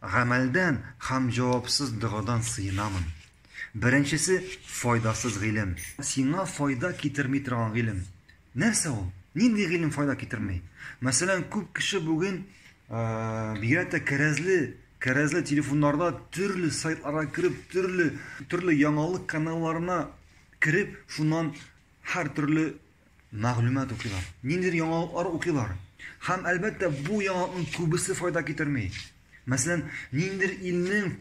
Гамәлдән һәм җавапсыз догадан сыенамын. Беренчесе, файдасыз гыйлем. Сиңа файда китерми торган гыйлем. Нәрсә ул? Нинди гыйлем файда китерми? Мәсәлән, күп кеше бүген, бигрәк тә кәрәзле, кәрәзле телефоннарда төрле сайтларга кереп, төрле, төрле яңалык каналларына кереп, шуннан һәртөрле мәгълүмат укыйлар, ниндидер яңалыклар укыйлар. Һәм, әлбәттә, бу яңалыкның күбесе файда китерми. Мәсәлән, ниндидер илнең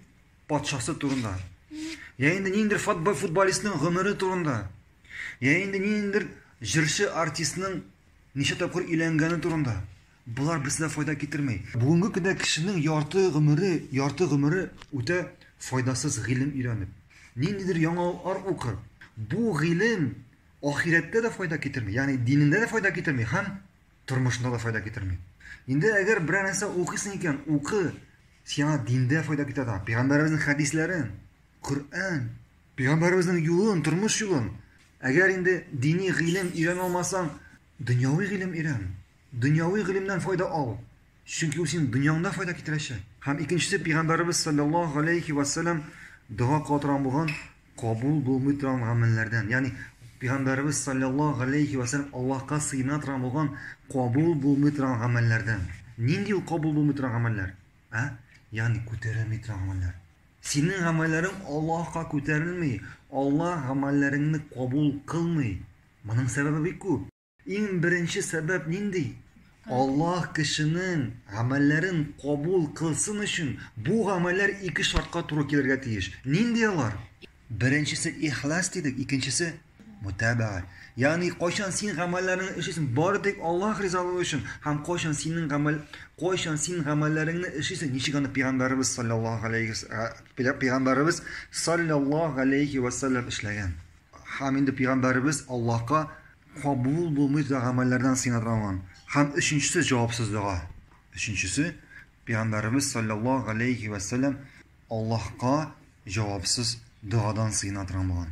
патшасы турында. Я инде ниндидер футболистның гомере турында. Я инде ниндидер җырчы артистның ничә тапкыр өйләнгәне турында. Болар безгә файда китермей. Бүгенге көндә кешенең ярты гомере, ярты гомере үтә файдасыз гыйлем өйрәнеп. Ниндидер яңалыклар укып, бу гыйлем ахирәттә дә файда китерми, ягъни динендә дә файда китерми һәм тормышында да файда китерми. Инде әгәр берәр нәрсә укыйсың икән, укы, сиңа диндә файда китерә, пәйгамбәребезнең хәдисләрен, Коръән, пәйгамбәребезнең юлын, тормыш юлын. Әгәр инде дини гыйлем өйрәнә алмасаң, дөньяви гыйлем өйрән, дөньяви гыйлемнән файда ал. Чөнки ул синең дөньяңда файда китерәчәк. Һәм икенчесе пәйгамбәребез саллаллаһу галәйһи ва саллям дога кыла торган булган кабул булмый торган гамәлләрдән. Ягъни пәйгамбәребез саллаллаһу галәйһи ва саллям Аллаһка сыена торган булган кабул булмый торган гамәлләрдән. Нинди ул кабул булмый торган гамәлләр? А? Ягъни күтәрелми торган гамәлләр. Синең гамәлләрең Аллаһка күтәрелми, Аллаһ гамәлләреңне кабул кылмый. Моның сәбәбе бик күп. Иң беренче сәбәп нинди? Аллаһ кешенең гамәлләрен кабул кылсын өчен бу гамәлләр ике шартка туры килергә тиеш. Нинди алар? Беренчесе ихлас дидек, икенчесе мутабаа. Ягъни кайчан син гамәлләреңне эшлисең бары тик Аллаһ ризалыгы өчен һәм кайчан синең гамәл кайчан син гамәлләреңне эшлисең, ничек аны пәйгамбәребез саллаллаһу алейхи пәйгамбәребез саллаллаһу алейхи ва саллям эшләгән. Һәм инде пигамбәребез Аллаһка кабул булмый торган гамәлләрдән сыйнатылган. Һәм өченчесе җавапсыз дога. Өченчесе пигамбәребез салләллаһу галәйһи вә сәлләм Аллаһка җавапсыз догадан сыйнатылган булган.